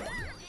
Woo!